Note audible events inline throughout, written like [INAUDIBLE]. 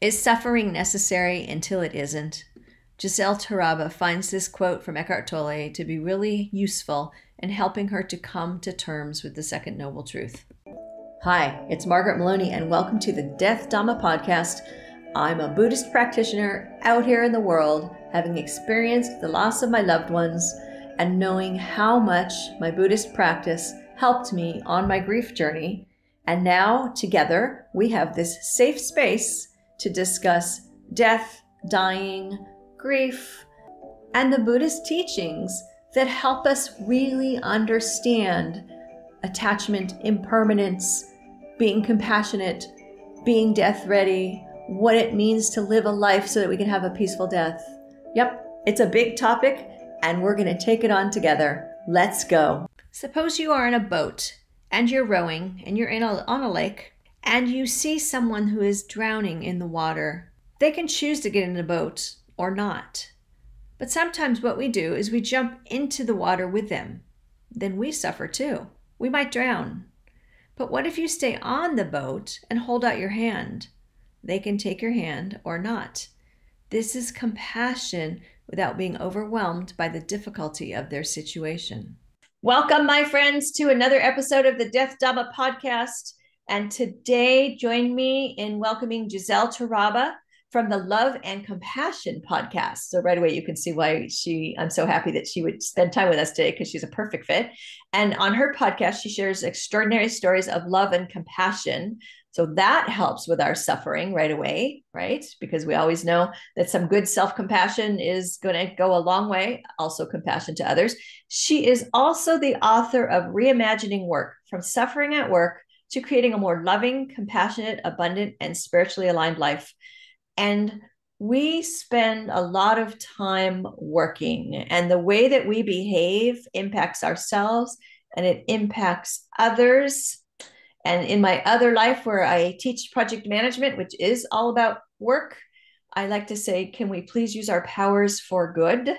Is suffering necessary until it isn't? Giselle Taraba finds this quote from Eckhart Tolle to be really useful in helping her to come to terms with the second noble truth. Hi, it's Margaret Meloni, and welcome to the Death Dhamma podcast. I'm a Buddhist practitioner out here in the world, having experienced the loss of my loved ones and knowing how much my Buddhist practice helped me on my grief journey. And now, together, we have this safe space to discuss death, dying, grief, and the Buddhist teachings that help us really understand attachment, impermanence, being compassionate, being death ready, what it means to live a life so that we can have a peaceful death. Yep, it's a big topic, and we're going to take it on together. Let's go. Suppose you are in a boat and you're rowing and you're in a, on a lake and you see someone who is drowning in the water, they can choose to get in the boat or not. But sometimes what we do is we jump into the water with them. Then we suffer too. We might drown. But what if you stay on the boat and hold out your hand? They can take your hand or not. This is compassion without being overwhelmed by the difficulty of their situation. Welcome, my friends, to another episode of the Death Dhamma podcast. And today, join me in welcoming Giselle Taraba from the Love and Compassion podcast. So right away you can see why she I'm so happy that she would spend time with us today because she's a perfect fit. And on her podcast she shares extraordinary stories of love and compassion. So that helps with our suffering right away, right? Because we always know that some good self-compassion is going to go a long way, also compassion to others. She is also the author of Reimagining Work from Suffering at Work to creating a more loving, compassionate, abundant, and spiritually aligned life. And we spend a lot of time working, and the way that we behave impacts ourselves and it impacts others. And in my other life, where I teach project management, which is all about work, I like to say, can we please use our powers for good?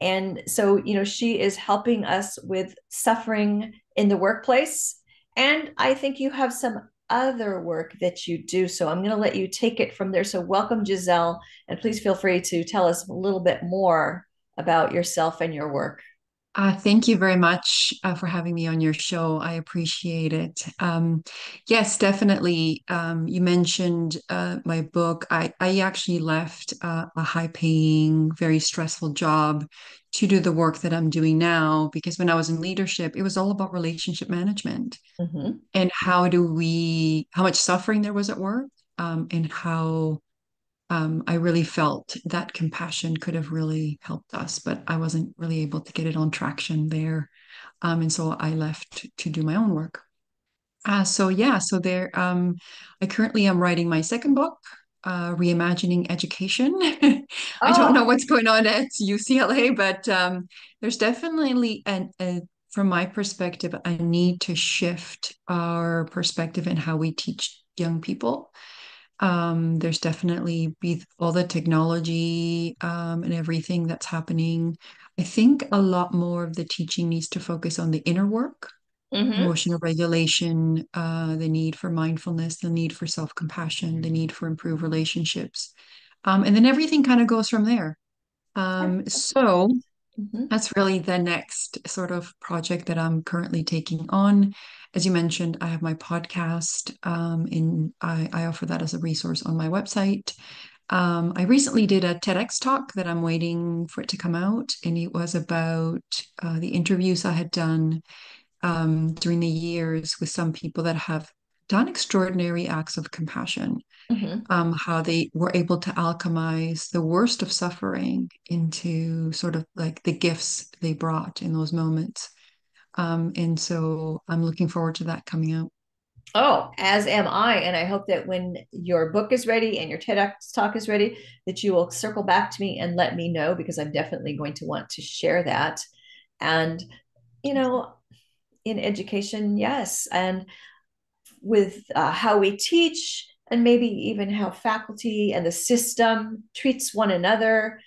And so, you know, she is helping us with suffering in the workplace. And I think you have some other work that you do. So I'm going to let you take it from there. So, welcome, Giselle, and please feel free to tell us a little bit more about yourself and your work. Uh, thank you very much uh, for having me on your show. I appreciate it. Um, yes, definitely. Um, you mentioned uh, my book. I, I actually left uh, a high paying, very stressful job to do the work that I'm doing now because when I was in leadership, it was all about relationship management mm-hmm. and how do we, how much suffering there was at work um, and how um, I really felt that compassion could have really helped us, but I wasn't really able to get it on traction there. Um, and so I left to do my own work. Uh, so yeah, so there, um, I currently am writing my second book, uh, reimagining education. [LAUGHS] I don't know oh. what's going on at UCLA, but um, there's definitely an, a, from my perspective, a need to shift our perspective in how we teach young people. Um, there's definitely be all the technology um, and everything that's happening. I think a lot more of the teaching needs to focus on the inner work, mm-hmm. emotional regulation, uh, the need for mindfulness, the need for self compassion, the need for improved relationships. Um, and then everything kind of goes from there. Um, so mm-hmm. that's really the next sort of project that I'm currently taking on as you mentioned, I have my podcast, um, and I, I, offer that as a resource on my website. Um, I recently did a TEDx talk that I'm waiting for it to come out, and it was about uh, the interviews I had done um, during the years with some people that have done extraordinary acts of compassion, mm-hmm. um, how they were able to alchemize the worst of suffering into sort of like the gifts they brought in those moments. Um, and so I'm looking forward to that coming out. Oh, as am I. And I hope that when your book is ready and your TEDx talk is ready, that you will circle back to me and let me know because I'm definitely going to want to share that. And, you know, in education, yes. And with uh, how we teach, and maybe even how faculty and the system treats one another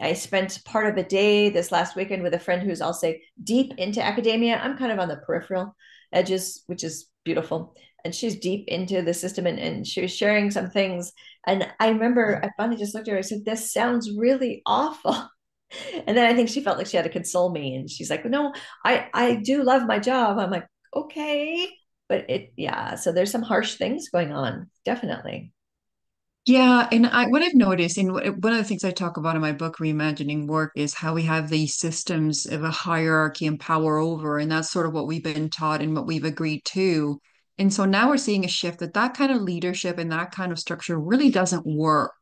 I spent part of a day this last weekend with a friend who's, I'll say, deep into academia. I'm kind of on the peripheral edges, which is beautiful. And she's deep into the system and, and she was sharing some things And I remember I finally just looked at her. I said, "This sounds really awful." [LAUGHS] And then I think she felt like she had to console me, and she's like, "No, I I do love my job." I'm like, "Okay." But it, yeah, so there's some harsh things going on, definitely. Yeah, and I what I've noticed, and one of the things I talk about in my book, Reimagining Work, is how we have these systems of a hierarchy and power over, and that's sort of what we've been taught and what we've agreed to. And so now we're seeing a shift that that kind of leadership and that kind of structure really doesn't work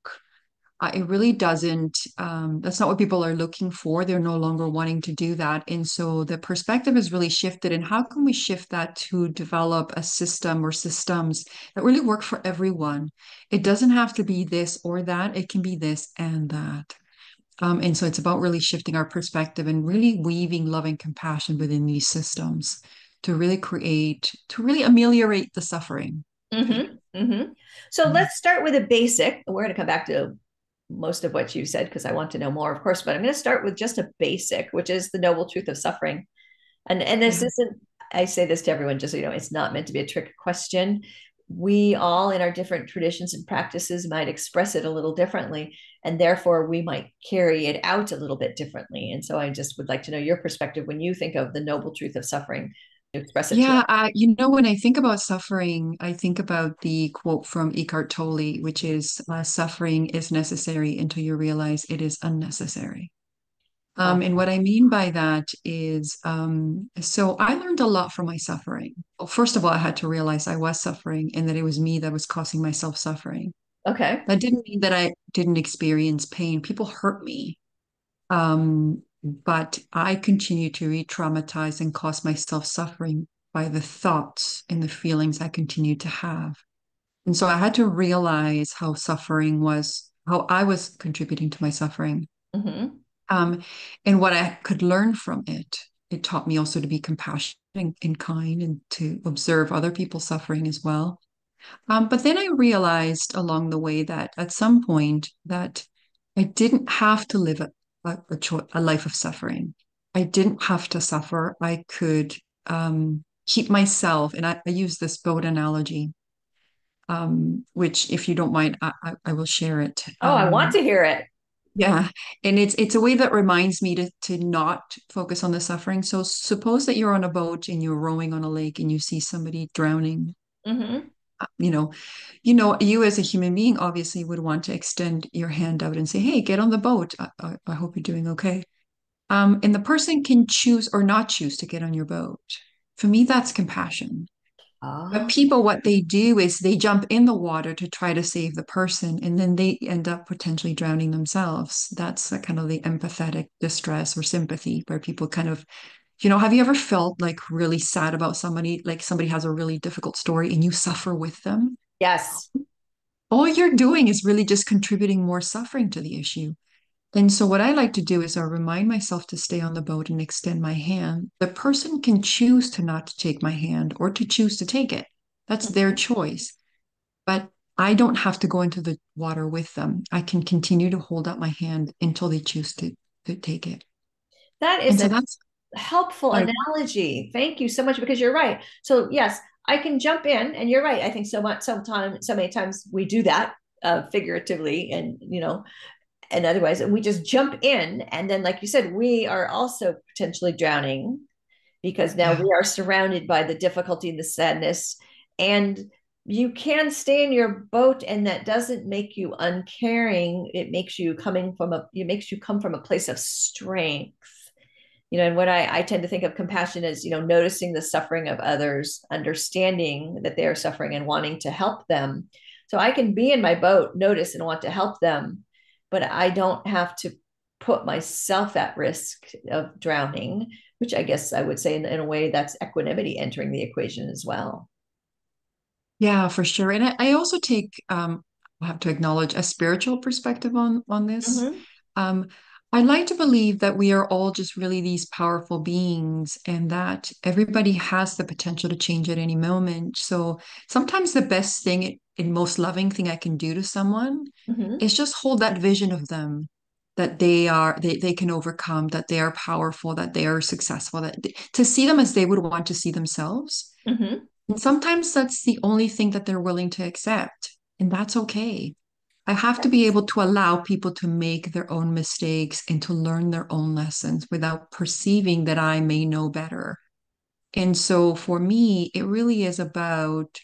uh, it really doesn't um, that's not what people are looking for. They're no longer wanting to do that. And so the perspective has really shifted. And how can we shift that to develop a system or systems that really work for everyone? It doesn't have to be this or that. It can be this and that. Um, and so it's about really shifting our perspective and really weaving love and compassion within these systems to really create to really ameliorate the suffering. Mm-hmm, mm-hmm. So Mhm. let's start with a basic. We're going to come back to most of what you said because I want to know more, of course. But I'm going to start with just a basic, which is the noble truth of suffering. And and this yeah isn't. I say this to everyone, just so you know, it's not meant to be a trick question. We all, in our different traditions and practices, might express it a little differently, and therefore we might carry it out a little bit differently. And so, I just would like to know your perspective when you think of the noble truth of suffering. Express it Yeah, uh, you know, when I think about suffering, I think about the quote from Eckhart Tolle, which is uh, suffering is necessary until you realize it is unnecessary. Um, and what I mean by that is, um, so I learned a lot from my suffering. Well, first of all, I had to realize I was suffering and that it was me that was causing myself suffering. Okay. That didn't mean that I didn't experience pain. People hurt me. Um, but I continue to re-traumatize and cause myself suffering by the thoughts and the feelings I continue to have. And so I had to realize how suffering was, how I was contributing to my suffering, Mm-hmm. um, and what I could learn from it. It taught me also to be compassionate and, and kind and to observe other people's suffering as well. Um, but then I realized along the way that at some point that I didn't have to live a, a, cho- a life of suffering. I didn't have to suffer. I could um, keep myself, and I, I use this boat analogy, um, which, if you don't mind, I, I, I will share it. Oh, I want Um, to hear it. yeah, and it's it's a way that reminds me to to not focus on the suffering. So suppose that you're on a boat and you're rowing on a lake and you see somebody drowning Mm-hmm. You know you know you as a human being obviously would want to extend your hand out and say hey get on the boat. I, I, I hope you're doing okay. Um, and the person can choose or not choose to get on your boat. For me that's compassion. But Oh, people what they do is they jump in the water to try to save the person and then they end up potentially drowning themselves. That's kind of the empathetic distress or sympathy where people kind of you know, have you ever felt like really sad about somebody, like somebody has a really difficult story and you suffer with them? yes. all you're doing is really just contributing more suffering to the issue. And so, what I like to do is I remind myself to stay on the boat and extend my hand. The person can choose to not take my hand or to choose to take it. That's their Mhm. choice. But I don't have to go into the water with them. I can continue to hold out my hand until they choose to, to take it. That And so a that's, helpful analogy. Thank you so much because you're right. So yes, I can jump in, and you're right. I think so much, sometimes, so many times we do that uh, figuratively, and you know, and otherwise, and we just jump in, and then, like you said, we are also potentially drowning because now yeah, we [SIGHS] are surrounded by the difficulty and the sadness, and you can stay in your boat, and that doesn't make you uncaring. It makes you coming from a, it makes you come from a place of strength you know and what I, I tend to think of compassion as you know noticing the suffering of others understanding that they are suffering and wanting to help them so i can be in my boat notice and want to help them but i don't have to put myself at risk of drowning which i guess i would say in, in a way that's equanimity entering the equation as well yeah, for sure. And I, I also take, um, I have to acknowledge a spiritual perspective on on this. mm-hmm. Um, I like to believe that we are all just really these powerful beings and that everybody has the potential to change at any moment. So sometimes the best thing and most loving thing I can do to someone Mm-hmm. is just hold that vision of them that they are they, they can overcome, that they are powerful, that they are successful, that they, to see them as they would want to see themselves. Mm-hmm. And sometimes that's the only thing that they're willing to accept, and that's okay. I have to be able to allow people to make their own mistakes and to learn their own lessons without perceiving that I may know better. And so for me, it really is about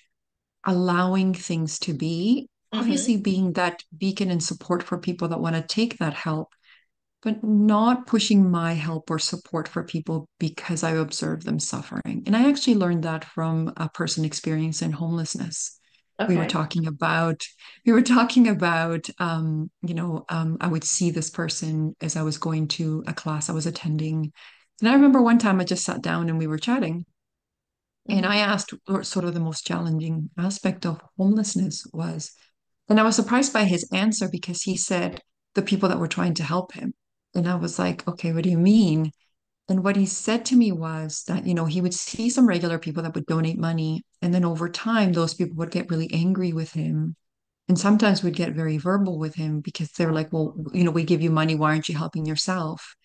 allowing things to be, Mm-hmm. obviously being that beacon and support for people that want to take that help, but not pushing my help or support for people because I observe them suffering. And I actually learned that from a person experiencing homelessness. We were talking about, we were talking about, um, you know, um, I would see this person as I was going to a class I was attending. And I remember one time I just sat down and we were chatting. And I Mm-hmm. asked what sort of the most challenging aspect of homelessness was. And I was surprised by his answer because he said the people that were trying to help him. And I was like, okay, what do you mean? And what he said to me was that, you know, he would see some regular people that would donate money. And then over time, those people would get really angry with him. And sometimes would get very verbal with him because they're like, well, you know, we give you money. Why aren't you helping yourself?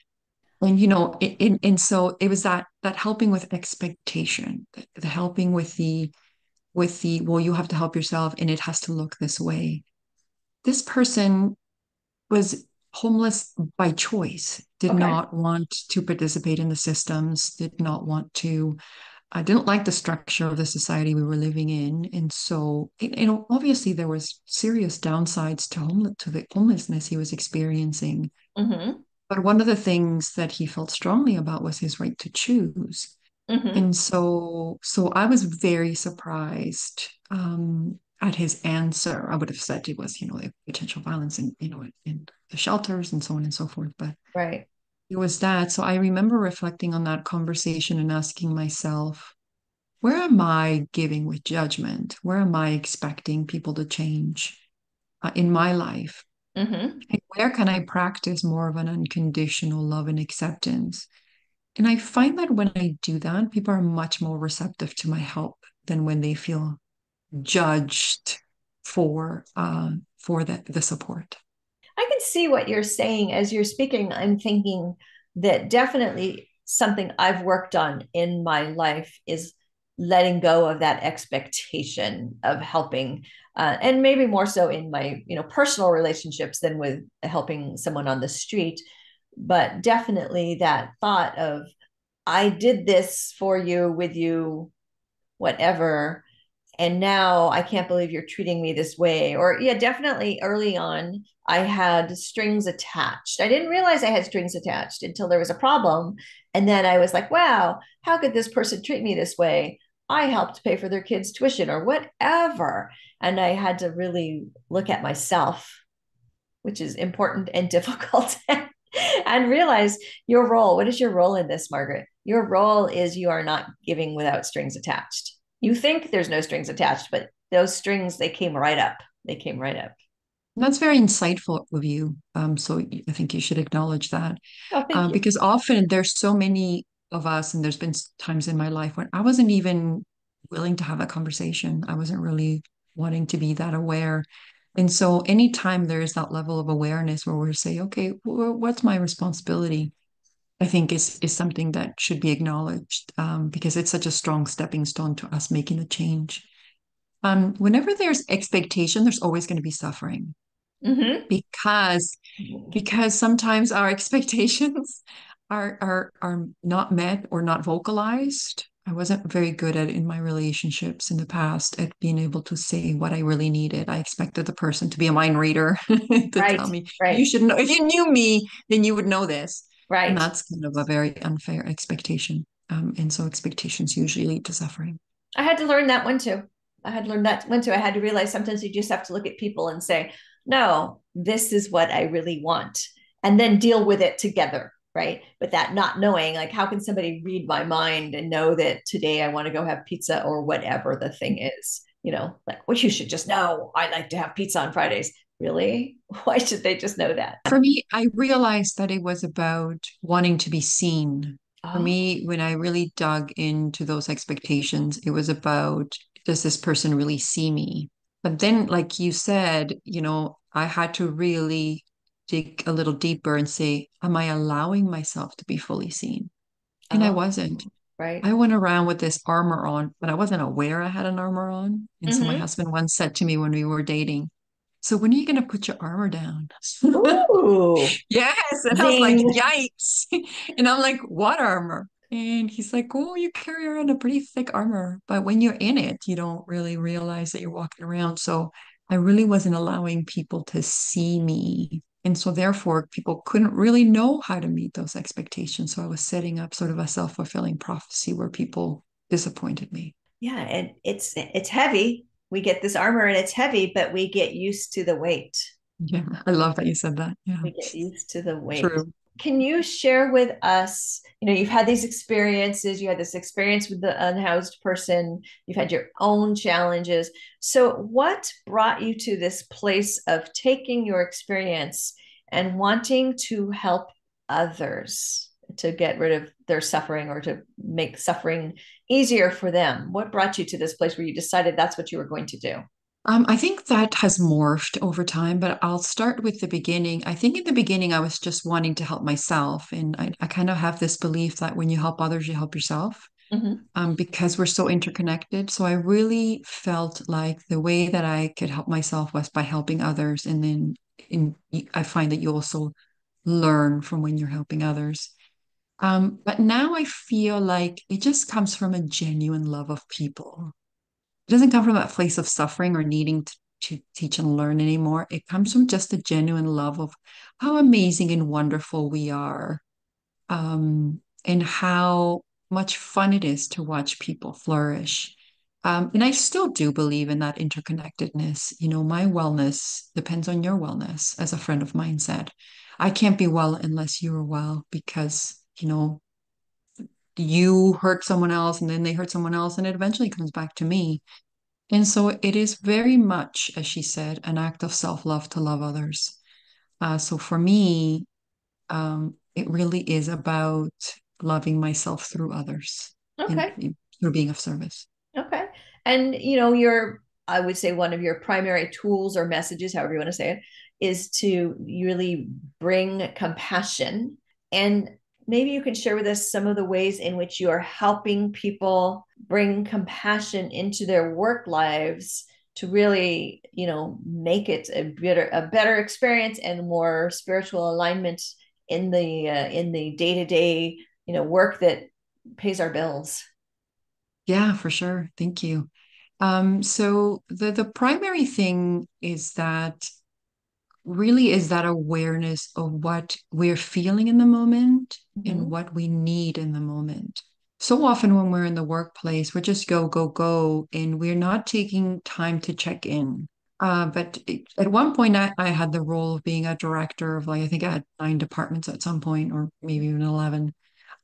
And, you know, and, so it was that, that helping with expectation, the helping with the, with the, well, you have to help yourself and it has to look this way. This person was homeless by choice, did Okay. not want to participate in the systems, did not want to, I didn't like the structure of the society we were living in. And so, you know, obviously there was serious downsides to homeless to the homelessness he was experiencing. Mm-hmm. But one of the things that he felt strongly about was his right to choose. Mm-hmm. And so, so I was very surprised um, at his answer. I would have said it was, you know, potential violence in, you know, in the shelters and so on and so forth. But Right. it was that. So I remember reflecting on that conversation and asking myself, where am I giving with judgment? Where am I expecting people to change uh, in my life? Mm-hmm. And where can I practice more of an unconditional love and acceptance? And I find that when I do that, people are much more receptive to my help than when they feel judged for uh, for the, the support. I can see what you're saying as you're speaking. I'm thinking that definitely something I've worked on in my life is letting go of that expectation of helping, uh, and maybe more so in my you know personal relationships than with helping someone on the street. But definitely that thought of I did this for you, with you, whatever and now I can't believe you're treating me this way. Or, yeah, definitely early on, I had strings attached. I didn't realize I had strings attached until there was a problem. And then I was like, wow, how could this person treat me this way? I helped pay for their kids' tuition or whatever. And I had to really look at myself, which is important and [LAUGHS] difficult, and realize your role. What is your role in this, Margaret? Your role is you are not giving without strings attached you think there's no strings attached, but those strings they came right up. They came right up. That's very insightful of you. Um, so I think you should acknowledge that Oh, uh, because often there's so many of us, and there's been times in my life when I wasn't even willing to have a conversation. I wasn't really wanting to be that aware. And so anytime there is that level of awareness where we say, okay, what's my responsibility? I think is is something that should be acknowledged um, because it's such a strong stepping stone to us making a change. Um, whenever there's expectation, there's always going to be suffering Mm-hmm. because because sometimes our [LAUGHS] expectations are are are not met or not vocalized. I wasn't very good at in my relationships in the past at being able to say what I really needed. I expected the person to be a mind reader [LAUGHS] to Right, tell me, you should know. If you knew me, then you would know this. And right. that's kind of a very unfair expectation. Um, and so expectations usually lead to suffering. I had to learn that one too. I had learned that one too. I had to realize sometimes you just have to look at people and say, no, this is what I really want, and then deal with it together. Right. But that not knowing, like, how can somebody read my mind and know that today I want to go have pizza or whatever the thing is? You know, like, well, you should just know I like to have pizza on Fridays. Really? [LAUGHS] Why should they just know that? For me, I realized that it was about wanting to be seen. For Oh, me, when I really dug into those expectations, it was about does this person really see me? But then, like you said, you know, I had to really dig a little deeper and say, am I allowing myself to be fully seen? And I oh, wasn't. right. I went around with this armor on, but I wasn't aware I had an armor on. And so my Mm-hmm. husband once said to me when we were dating, So when are you going to put your armor down? [LAUGHS] Yes. And I was like, yikes. [LAUGHS] and I'm like, what armor? And he's like, oh, you carry around a pretty thick armor. But when you're in it, you don't really realize that you're walking around. So I really wasn't allowing people to see me. And so therefore, people couldn't really know how to meet those expectations. So I was setting up sort of a self-fulfilling prophecy where people disappointed me. Yeah, and it's it's heavy we get this armor and it's heavy, but we get used to the weight. Yeah, I love that you said that. Yeah. We get used to the weight. True. Can you share with us, you know, you've had these experiences, you had this experience with the unhoused person, you've had your own challenges. So, what brought you to this place of taking your experience and wanting to help others? To get rid of their suffering or to make suffering easier for them? What brought you to this place where you decided that's what you were going to do? Um, I think that has morphed over time, but I'll start with the beginning. I think in the beginning, I was just wanting to help myself. And I, I kind of have this belief that when you help others, you help yourself mm-hmm. um, because we're so interconnected. So I really felt like the way that I could help myself was by helping others. And then in, I find that you also learn from when you're helping others. Um, but now I feel like it just comes from a genuine love of people. It doesn't come from that place of suffering or needing to, to teach and learn anymore. It comes from just a genuine love of how amazing and wonderful we are, um, and how much fun it is to watch people flourish. Um, and I still do believe in that interconnectedness. You know, my wellness depends on your wellness, as a friend of mine said. I can't be well unless you're well because you know, you hurt someone else and then they hurt someone else and it eventually comes back to me. And so it is very much, as she said, an act of self love to love others. Uh, so for me, um, it really is about loving myself through others. Okay. In, in, through being of service. Okay. And, you know, your, I would say one of your primary tools or messages, however you want to say it, is to really bring compassion. And maybe you can share with us some of the ways in which you are helping people bring compassion into their work lives to really you know make it a better a better experience and more spiritual alignment in the uh, in the day-to-day you know work that pays our bills. Yeah for sure. Thank you. Um, so the the primary thing is that really is that awareness of what we're feeling in the moment mm-hmm. and what we need in the moment. So often when we're in the workplace, we're just go, go, go, and we're not taking time to check in. Uh, but at one point, I, I had the role of being a director of like, I think I had nine departments at some point, or maybe even 11.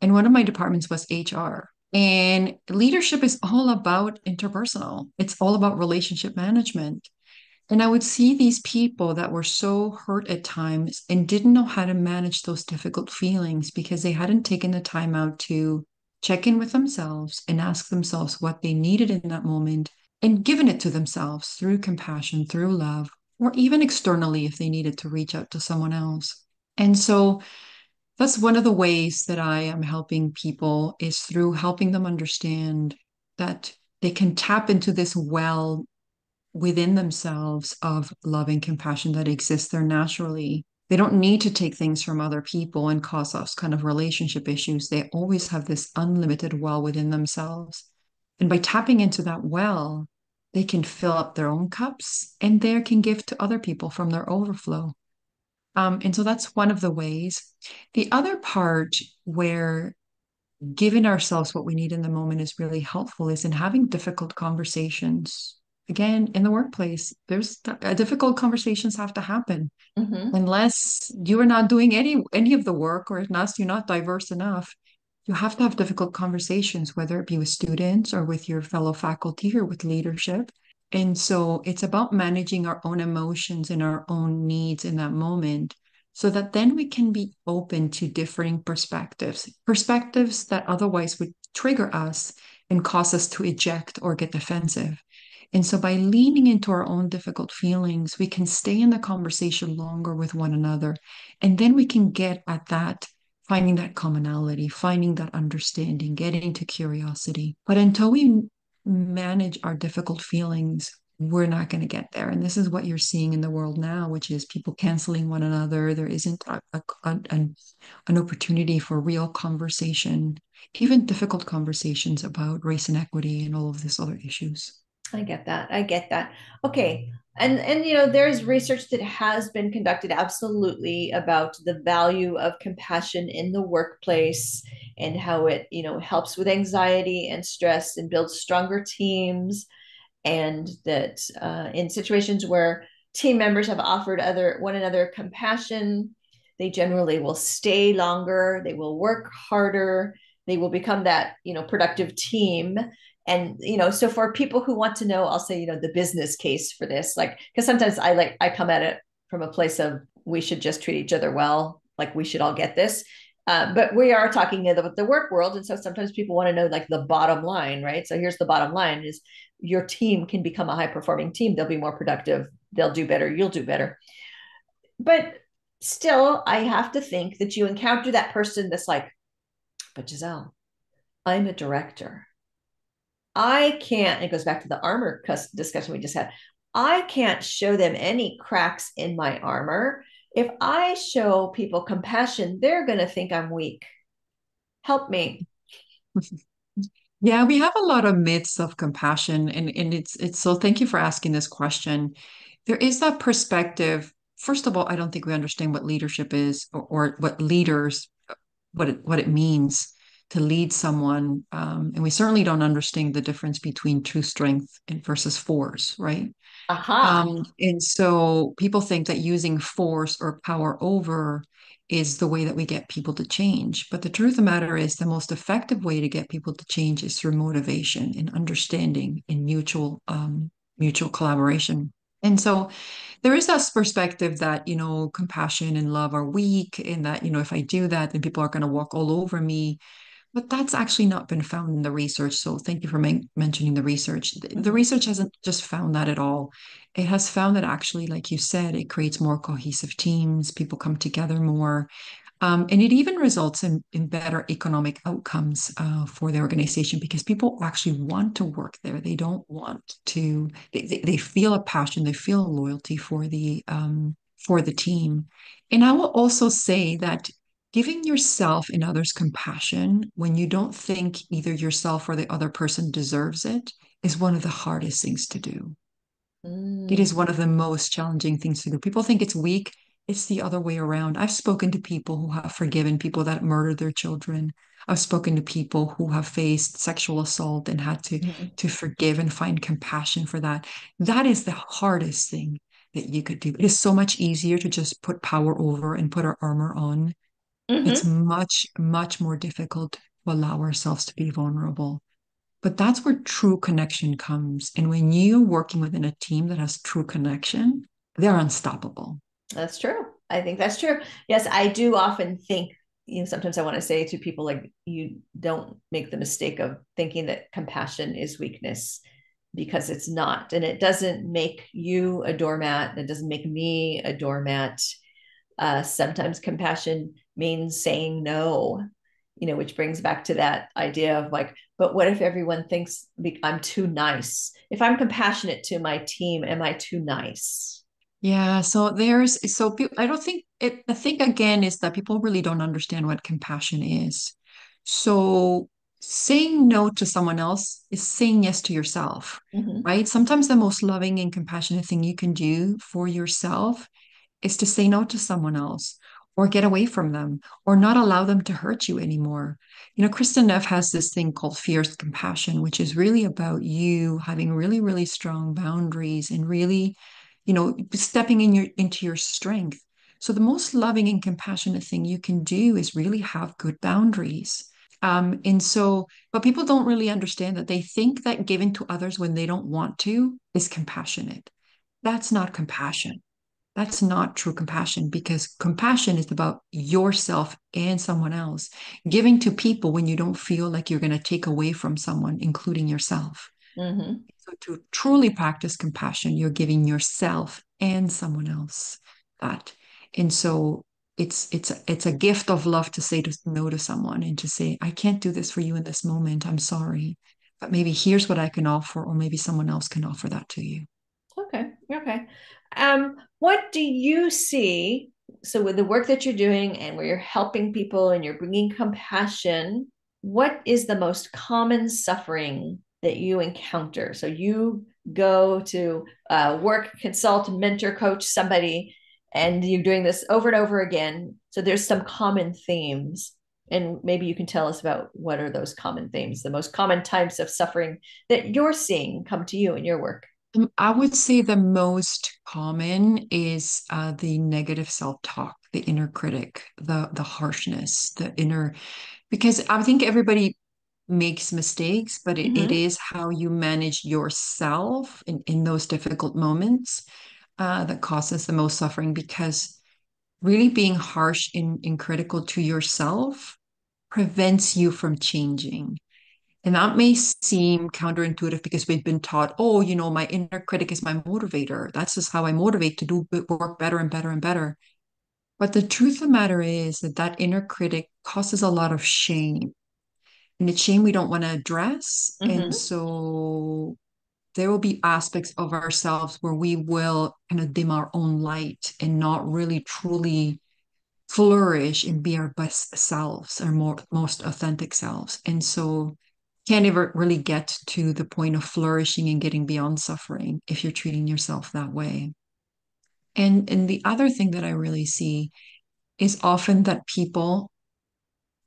And one of my departments was HR. And leadership is all about interpersonal, it's all about relationship management. And I would see these people that were so hurt at times and didn't know how to manage those difficult feelings because they hadn't taken the time out to check in with themselves and ask themselves what they needed in that moment and given it to themselves through compassion, through love, or even externally if they needed to reach out to someone else. And so that's one of the ways that I am helping people is through helping them understand that they can tap into this well within themselves of love and compassion that exists there naturally. They don't need to take things from other people and cause us kind of relationship issues. They always have this unlimited well within themselves. And by tapping into that well, they can fill up their own cups and they can give to other people from their overflow. Um, and so that's one of the ways. The other part where giving ourselves what we need in the moment is really helpful is in having difficult conversations again in the workplace there's uh, difficult conversations have to happen mm-hmm. unless you are not doing any any of the work or unless you're not diverse enough you have to have difficult conversations whether it be with students or with your fellow faculty or with leadership and so it's about managing our own emotions and our own needs in that moment so that then we can be open to differing perspectives perspectives that otherwise would trigger us and cause us to eject or get defensive and so by leaning into our own difficult feelings, we can stay in the conversation longer with one another. And then we can get at that, finding that commonality, finding that understanding, getting to curiosity. But until we manage our difficult feelings, we're not going to get there. And this is what you're seeing in the world now, which is people canceling one another. There isn't a, a, an, an opportunity for real conversation, even difficult conversations about race and equity and all of these other issues. I get that. I get that. Okay. And and you know there's research that has been conducted absolutely about the value of compassion in the workplace and how it, you know, helps with anxiety and stress and builds stronger teams and that uh, in situations where team members have offered other one another compassion, they generally will stay longer, they will work harder, they will become that, you know, productive team and you know so for people who want to know i'll say you know the business case for this like because sometimes i like i come at it from a place of we should just treat each other well like we should all get this. Uh, but we are talking about the work world and so sometimes people want to know like the bottom line right? So here's the bottom line is your team can become a high performing team. They'll be more productive. They'll do better. You'll do better. But still i have to think that you encounter that person that's like but giselle i'm a director I can't, it goes back to the armor discussion we just had. I can't show them any cracks in my armor. If I show people compassion, they're going to think I'm weak. Help me. Yeah, we have a lot of myths of compassion and, and it's it's so thank you for asking this question. There is that perspective. First of all, I don't think we understand what leadership is or, or what leaders what it what it means to lead someone. Um, and we certainly don't understand the difference between true strength and versus force, right? Aha. Um, and so people think that using force or power over is the way that we get people to change. But the truth of the matter is, the most effective way to get people to change is through motivation and understanding and mutual um, mutual collaboration. And so there is this perspective that, you know, compassion and love are weak, and that, you know, if I do that, then people are going to walk all over me. But that's actually not been found in the research. So thank you for mentioning the research. The, the, mm-hmm. research hasn't just found that at all. It has found that actually, like you said, it creates more cohesive teams, people come together more. Um, and it even results in, in better economic outcomes uh, for the organization because people actually want to work there. They don't want to, they, they feel a passion, they feel a loyalty for the, um, for the team. And I will also say that Giving yourself and others compassion when you don't think either yourself or the other person deserves it is one of the hardest things to do. Mm. It is one of the most challenging things to do. People think it's weak. It's the other way around. I've spoken to people who have forgiven people that murdered their children. I've spoken to people who have faced sexual assault and had to, mm-hmm. to forgive and find compassion for that. That is the hardest thing that you could do. It is so much easier to just put power over and put our armor on Mm-hmm. It's much, much more difficult to allow ourselves to be vulnerable. But that's where true connection comes. And when you're working within a team that has true connection, they're unstoppable. That's true. I think that's true. Yes, I do often think, you know, sometimes I want to say to people, like, you don't make the mistake of thinking that compassion is weakness because it's not. And it doesn't make you a doormat. It doesn't make me a doormat. Uh, sometimes compassion means saying no, you know, which brings back to that idea of like, but what if everyone thinks I'm too nice? If I'm compassionate to my team, am I too nice? Yeah, so there's so I don't think it. I think again is that people really don't understand what compassion is. So saying no to someone else is saying yes to yourself, mm-hmm. right? Sometimes the most loving and compassionate thing you can do for yourself is to say no to someone else or get away from them or not allow them to hurt you anymore. You know, Kristin Neff has this thing called fierce compassion, which is really about you having really, really strong boundaries and really, you know, stepping in your into your strength. So the most loving and compassionate thing you can do is really have good boundaries. Um, and so, but people don't really understand that. They think that giving to others when they don't want to is compassionate. That's not compassion. That's not true compassion because compassion is about yourself and someone else. Giving to people when you don't feel like you're going to take away from someone, including yourself. Mm-hmm. So, to truly practice compassion, you're giving yourself and someone else that. And so, it's it's it's a gift of love to say to, no to someone and to say, I can't do this for you in this moment. I'm sorry, but maybe here's what I can offer, or maybe someone else can offer that to you. Okay. Um, what do you see? So, with the work that you're doing and where you're helping people and you're bringing compassion, what is the most common suffering that you encounter? So, you go to uh, work, consult, mentor, coach somebody, and you're doing this over and over again. So, there's some common themes. And maybe you can tell us about what are those common themes, the most common types of suffering that you're seeing come to you in your work. Um, I would say the most common is uh, the negative self-talk, the inner critic, the the harshness, the inner, because I think everybody makes mistakes, but it, it Mm-hmm. is how you manage yourself in, in those difficult moments uh, that causes the most suffering because really being harsh and, and critical to yourself prevents you from changing. And that may seem counterintuitive because we've been taught, oh, you know, my inner critic is my motivator. That's just how I motivate to do work better and better and better. But the truth of the matter is that that inner critic causes a lot of shame. And it's shame we don't want to address. And Mm-hmm. so there will be aspects of ourselves where we will kind of dim our own light and not really truly flourish and be our best selves, our more, most authentic selves. And so can't ever really get to the point of flourishing and getting beyond suffering if you're treating yourself that way. And and the other thing that I really see is often that people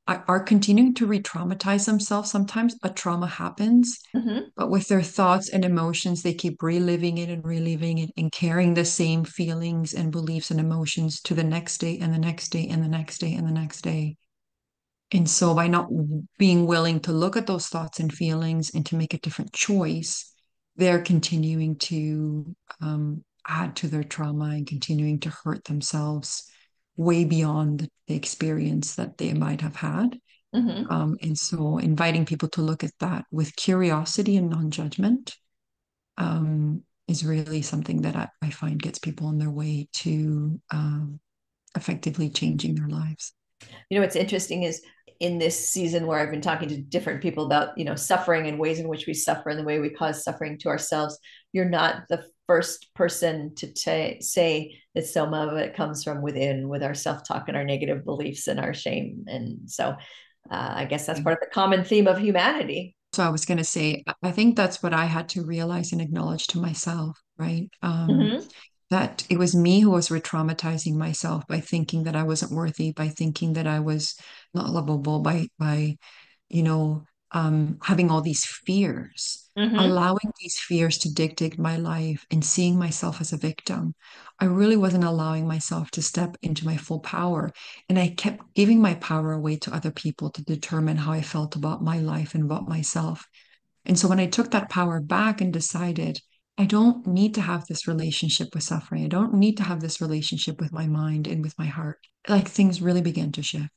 are, are continuing to re-traumatize themselves. Sometimes a trauma happens, Mm-hmm. but with their thoughts and emotions, they keep reliving it and reliving it and carrying the same feelings and beliefs and emotions to the next day and the next day and the next day and the next day. And so by not being willing to look at those thoughts and feelings and to make a different choice, they're continuing to um, add to their trauma and continuing to hurt themselves way beyond the experience that they might have had. Mm-hmm. Um, and so inviting people to look at that with curiosity and non-judgment um, is really something that I, I, find gets people on their way to um, effectively changing their lives. You know, what's interesting is in this season where I've been talking to different people about, you know, suffering and ways in which we suffer and the way we cause suffering to ourselves. You're not the first person to t- say that some of it comes from within with our self-talk and our negative beliefs and our shame. And so uh, I guess that's part of the common theme of humanity. So I was going to say, I think that's what I had to realize and acknowledge to myself, right? Um, Mm-hmm. That it was me who was re-traumatizing myself by thinking that I wasn't worthy, by thinking that I was not lovable, by by you know um, having all these fears, Mm-hmm. allowing these fears to dictate my life and seeing myself as a victim. I really wasn't allowing myself to step into my full power, and I kept giving my power away to other people to determine how I felt about my life and about myself. And so when I took that power back and decided, I don't need to have this relationship with suffering. I don't need to have this relationship with my mind and with my heart. Like things really began to shift.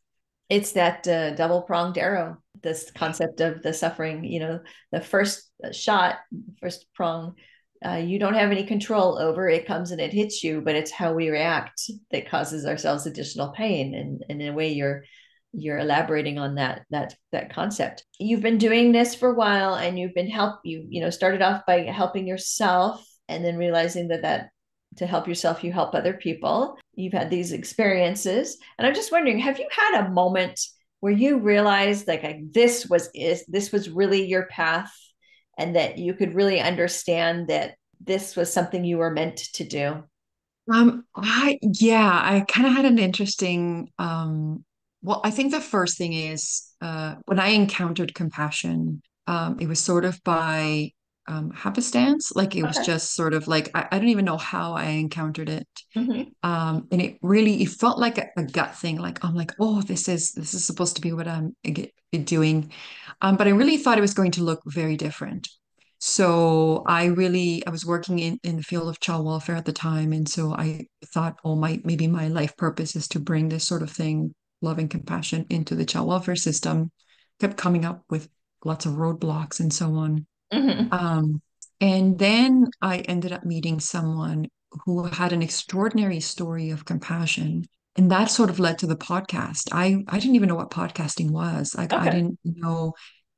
It's that uh, double pronged arrow, this concept of the suffering, you know, the first shot, first prong, uh, you don't have any control over. It comes and it hits you, but it's how we react that causes ourselves additional pain. And, and in a way, you're you're elaborating on that that that concept. You've been doing this for a while, and you've been help you you know started off by helping yourself, and then realizing that that to help yourself, you help other people. You've had these experiences. And I'm just wondering, have you had a moment where you realized like, like this was is this was really your path and that you could really understand that this was something you were meant to do? Um, I yeah, I kind of had an interesting um well, I think the first thing is uh when I encountered compassion, um, it was sort of by um happenstance. Like it was Okay. just sort of like I, I don't even know how I encountered it. Mm-hmm. um and it really it felt like a, a gut thing like i'm like oh this is this is supposed to be what i'm doing um but i really thought it was going to look very different so i really i was working in in the field of child welfare at the time and so i thought oh my maybe my life purpose is to bring this sort of thing loving compassion into the child welfare system kept coming up with lots of roadblocks and so on Mm-hmm. um and then I ended up meeting someone who had an extraordinary story of compassion. And that sort of led to the podcast. I, I didn't even know what podcasting was. Like I didn't know.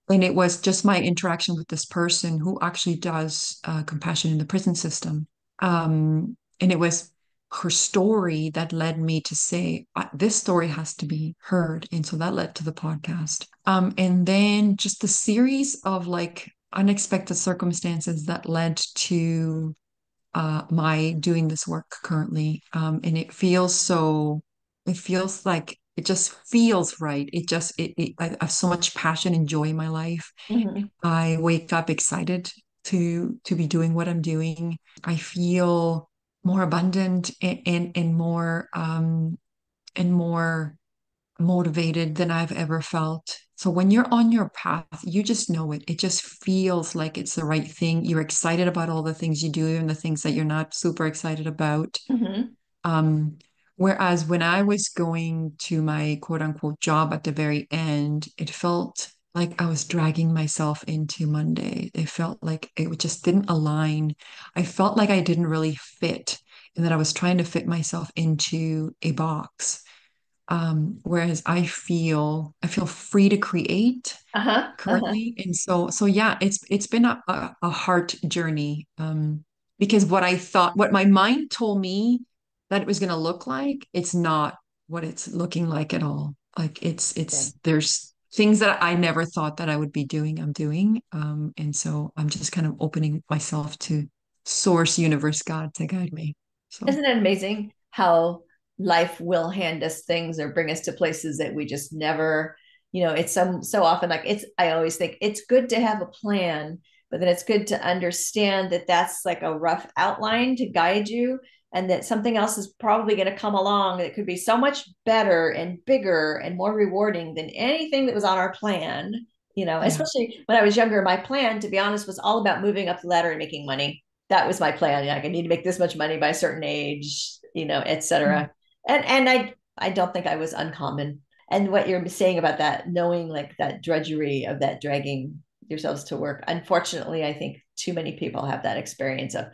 And it was just my interaction with this person who actually does uh, compassion in the prison system. Um, and it was her story that led me to say, this story has to be heard. And so that led to the podcast. Um, and then just the series of like unexpected circumstances that led to uh, my doing this work currently. Um, and it feels so, it feels like it just feels right. It just, it, it I have so much passion and joy in my life. Mm-hmm. I wake up excited to to be doing what I'm doing. I feel more abundant and and, and more um and more motivated than I've ever felt. So when you're on your path, you just know it. It just feels like it's the right thing. You're excited about all the things you do, even the things that you're not super excited about. Mm-hmm. Um, whereas when I was going to my quote unquote job at the very end, it felt like I was dragging myself into Monday. It felt like it just didn't align. I felt like I didn't really fit and that I was trying to fit myself into a box. Um, whereas I feel I feel free to create uh-huh, uh-huh. currently, uh-huh. and so so yeah, it's it's been a, a, a heart journey um, because what I thought, what my mind told me that it was going to look like, it's not what it's looking like at all. Like it's it's okay. there's things that I never thought that I would be doing, I'm doing. Um, and so I'm just kind of opening myself to source, universe, God to guide me. So isn't it amazing how life will hand us things or bring us to places that we just never, you know, it's some so often like it's I always think it's good to have a plan, but then it's good to understand that that's like a rough outline to guide you and that something else is probably going to come along that could be so much better and bigger and more rewarding than anything that was on our plan you know yeah. especially when i was younger my plan to be honest was all about moving up the ladder and making money that was my plan like i need to make this much money by a certain age you know etc mm-hmm. and and i i don't think i was uncommon and what you're saying about that knowing like that drudgery of that dragging yourselves to work unfortunately i think too many people have that experience of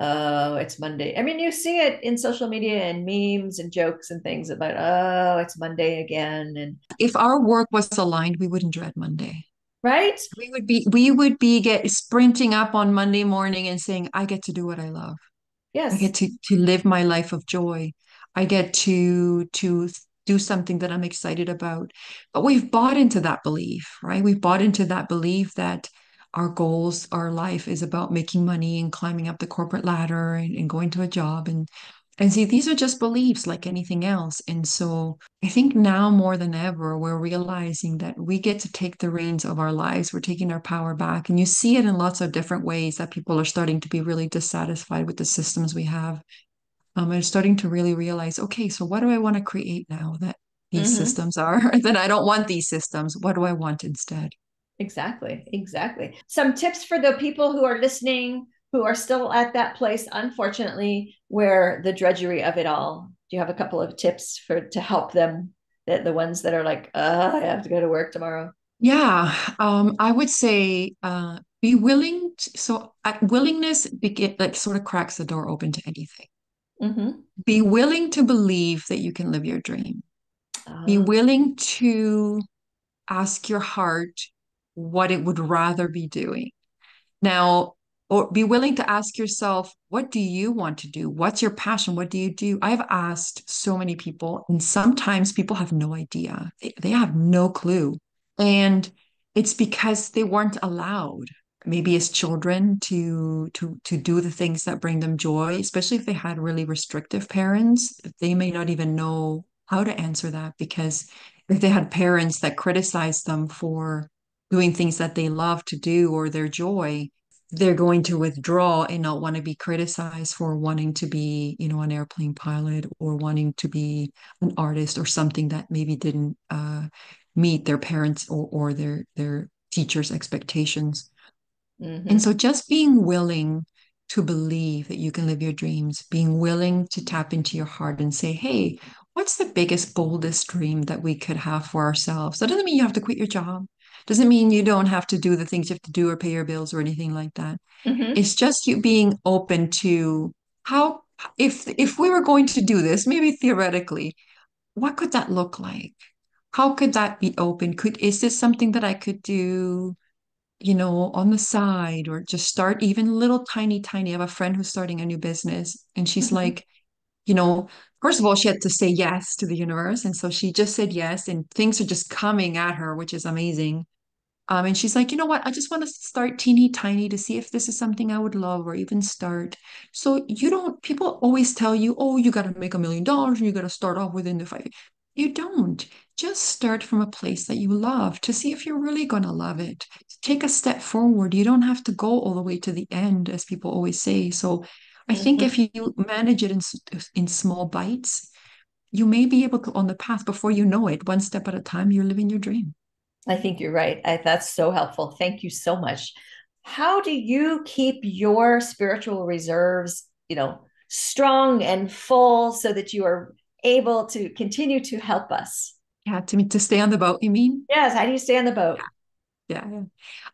oh, it's Monday. I mean, you see it in social media and memes and jokes and things about, oh, it's Monday again. And if our work was aligned, we wouldn't dread Monday. Right? We would be we would be get sprinting up on Monday morning and saying, I get to do what I love. Yes. I get to to live my life of joy. I get to to do something that I'm excited about. But we've bought into that belief, right? We've bought into that belief that our goals, our life is about making money and climbing up the corporate ladder and, and going to a job. And and see, these are just beliefs like anything else. And so I think now more than ever, we're realizing that we get to take the reins of our lives. We're taking our power back. And you see it in lots of different ways that people are starting to be really dissatisfied with the systems we have. Um, and starting to really realize, okay, so what do I want to create now that these mm-hmm. systems are? [LAUGHS] that I don't want these systems. What do I want instead? Exactly. Exactly. Some tips for the people who are listening who are still at that place, unfortunately, where the drudgery of it all. Do you have a couple of tips for to help them? That the ones that are like, uh, I have to go to work tomorrow. Yeah, um, I would say uh, be willing. To, so uh, willingness begin like sort of cracks the door open to anything. Mm-hmm. Be willing to believe that you can live your dream. Uh, be ah. willing to ask your heart what it would rather be doing. Now, or be willing to ask yourself, what do you want to do? What's your passion? What do you do? I've asked so many people, and sometimes people have no idea. They, have no clue. And it's because they weren't allowed maybe as children to to to do the things that bring them joy especially if they had really restrictive parents they may not even know how to answer that because if they had parents that criticized them for doing things that they love to do or their joy, they're going to withdraw and not want to be criticized for wanting to be, you know, an airplane pilot or wanting to be an artist or something that maybe didn't uh, meet their parents or, or their their teachers' expectations. Mm-hmm. And so just being willing to believe that you can live your dreams, being willing to tap into your heart and say, hey, what's the biggest, boldest dream that we could have for ourselves? That doesn't mean you have to quit your job. Doesn't mean you don't have to do the things you have to do or pay your bills or anything like that. Mm-hmm. It's just you being open to how if if we were going to do this, maybe theoretically, what could that look like? How could that be open? Could is this something that I could do you know, on the side or just start even little tiny, tiny. I have a friend who's starting a new business and she's Mhm. like, you know, first of all, she had to say yes to the universe. And so she just said yes, and things are just coming at her, which is amazing. Um, and she's like, you know what? I just want to start teeny tiny to see if this is something I would love or even start. So you don't, people always tell you, oh, you got to make a million dollars and you got to start off within the five. You don't. Just start from a place that you love to see if you're really going to love it. Take a step forward. You don't have to go all the way to the end, as people always say. So I think Mhm. if you manage it in, in small bites, you may be able to, on the path before you know it, one step at a time, you're living your dream. I think you're right. I, that's so helpful. Thank you so much. How do you keep your spiritual reserves, you know, strong and full so that you are able to continue to help us? Yeah, to me, to stay on the boat, you mean? Yes. How do you stay on the boat? Yeah, yeah.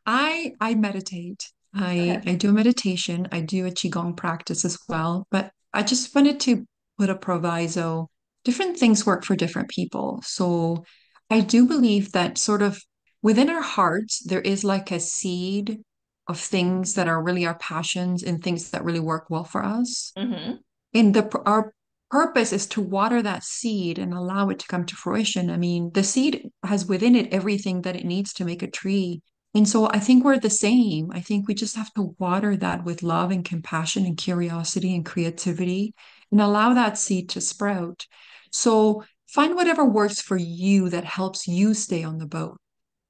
I I meditate. I Okay. I do meditation. I do a qigong practice as well, but I just wanted to put a proviso. Different things work for different people. So I do believe that sort of within our hearts there is like a seed of things that are really our passions and things that really work well for us. Mm-hmm. And the our purpose is to water that seed and allow it to come to fruition. I mean, the seed has within it everything that it needs to make a tree. And so I think we're the same. I think we just have to water that with love and compassion and curiosity and creativity and allow that seed to sprout. So find whatever works for you that helps you stay on the boat.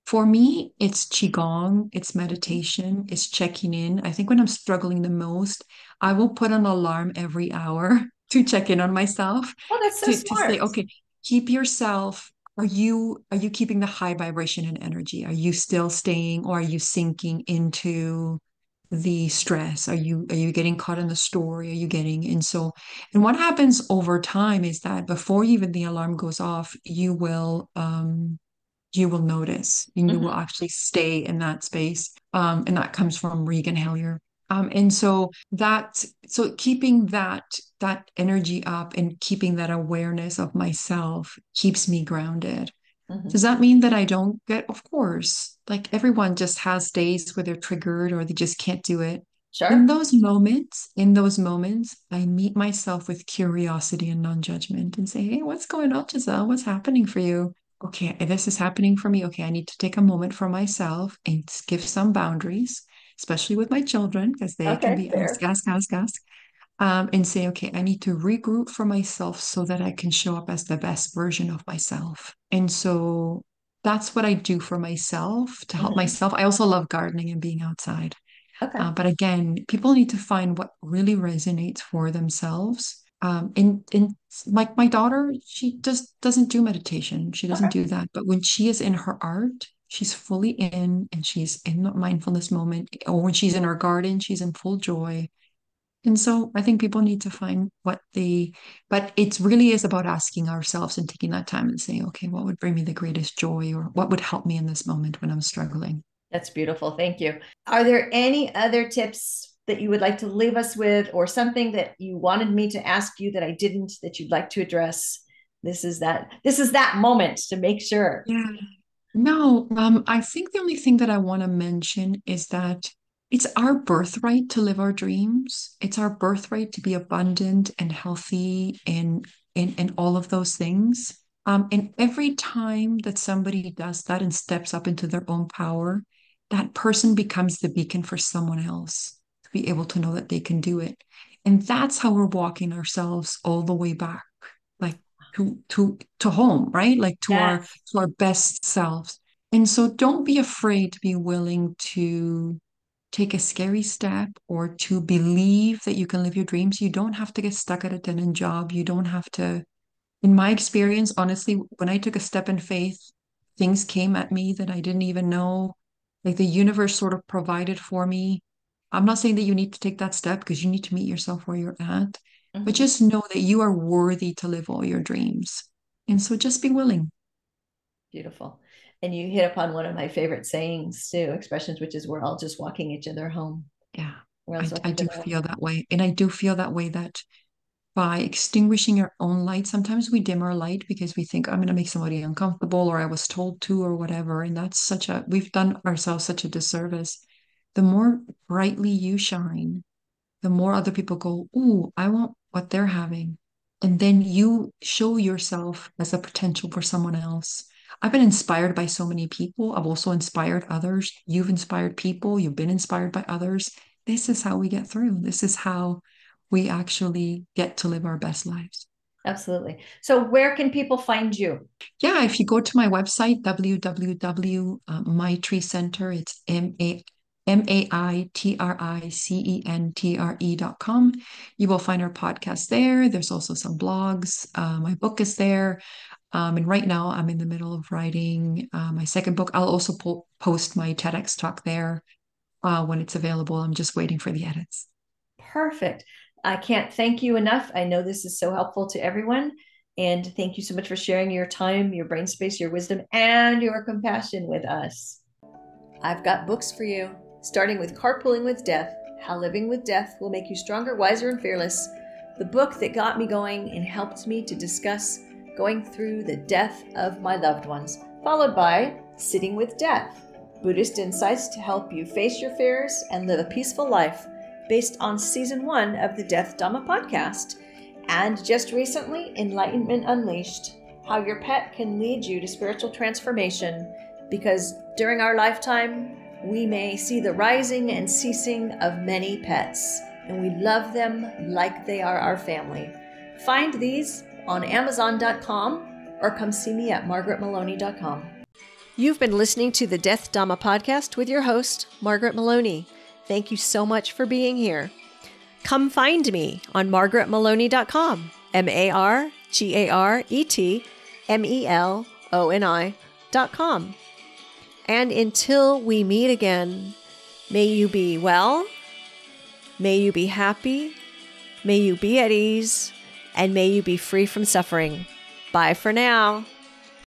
For me, it's Qigong, it's meditation, it's checking in. I think when I'm struggling the most, I will put an alarm every hour [LAUGHS] to check in on myself, Oh, that's so to, to say, smart. okay, keep yourself. Are you are you keeping the high vibration and energy? Are you still staying or are you sinking into the stress? Are you are you getting caught in the story? Are you getting and so and what happens over time is that before even the alarm goes off, you will um you will notice and you will Mm-hmm. actually stay in that space. Um, and that comes from Regan Hillyer. Um, and so that so keeping that that energy up and keeping that awareness of myself keeps me grounded. Mm-hmm. Does that mean that I don't get, of course, like everyone just has days where they're triggered or they just can't do it. Sure. In those moments, in those moments, I meet myself with curiosity and non-judgment and say, Hey, what's going on, Giselle? What's happening for you? Okay, this is happening for me. Okay, I need to take a moment for myself and give some boundaries, especially with my children, because they can be ask, Fair. ask, ask, ask um, and say, okay, I need to regroup for myself so that I can show up as the best version of myself. And so that's what I do for myself to help Mm-hmm. myself. I also love gardening and being outside. Okay. Uh, but again, people need to find what really resonates for themselves. Um, and and like my daughter, she just doesn't do meditation. She doesn't Okay. do that. But when she is in her art, she's fully in and she's in the mindfulness moment. Or when she's in her garden, she's in full joy. And so I think people need to find what they, but it really is about asking ourselves and taking that time and saying, okay, what would bring me the greatest joy or what would help me in this moment when I'm struggling? That's beautiful. Thank you. Are there any other tips that you would like to leave us with, or something that you wanted me to ask you that I didn't that you'd like to address? This is that. This is that moment to make sure. Yeah. No, um, I think the only thing that I want to mention is that it's our birthright to live our dreams. It's our birthright to be abundant and healthy and and, and all of those things. Um, and every time that somebody does that and steps up into their own power, that person becomes the beacon for someone else to be able to know that they can do it. And that's how we're walking ourselves all the way back, to to to home, right? Like to our to our best selves. And so don't be afraid to be willing to take a scary step or to believe that you can live your dreams. You don't have to get stuck at a dead job. You don't have to, in my experience, honestly, when I took a step in faith, things came at me that I didn't even know. Like the universe sort of provided for me. I'm not saying that you need to take that step because you need to meet yourself where you're at, but Mm-hmm. just know that you are worthy to live all your dreams. And so just be willing. Beautiful. And you hit upon one of my favorite sayings too, expressions, which is we're all just walking each other home. Yeah, I, I do feel that way. And I do feel that way that by extinguishing our own light. Sometimes we dim our light because we think I'm going to make somebody uncomfortable or I was told to or whatever. And that's such a, we've done ourselves such a disservice. The more brightly you shine, the more other people go, Ooh, I want what they're having. And then you show yourself as a potential for someone else. I've been inspired by so many people. I've also inspired others. You've inspired people. You've been inspired by others. This is how we get through. This is how we actually get to live our best lives. Absolutely. So, where can people find you? Yeah, if you go to my website, www.maitricentre, uh, it's M A M A I T R I C E N T R E dot com. You will find our podcast there. There's also some blogs. Uh, my book is there. Um, and right now, I'm in the middle of writing uh, my second book. I'll also po- post my TEDx talk there uh, when it's available. I'm just waiting for the edits. Perfect. I can't thank you enough. I know this is so helpful to everyone. And thank you so much for sharing your time, your brain space, your wisdom, and your compassion with us. I've got books for you, starting with Carpooling with Death How Living with Death Will Make You Stronger, Wiser, and Fearless. The book that got me going and helped me to discuss going through the death of my loved ones, followed by Sitting with Death Buddhist insights to help you face your fears and live a peaceful life based on season one of the Death Dhamma podcast. And just recently, Enlightenment Unleashed How Your Pet Can Lead You to Spiritual Transformation. Because during our lifetime, we may see the rising and ceasing of many pets, and we love them like they are our family. Find these on Amazon.com or come see me at MargaretMeloni.com. You've been listening to the Death Dhamma podcast with your host, Margaret Meloni. Thank you so much for being here. Come find me on margaretmeloni.com, M A R G A R E T M E L O N I.com. And until we meet again, may you be well, may you be happy, may you be at ease, and may you be free from suffering. Bye for now.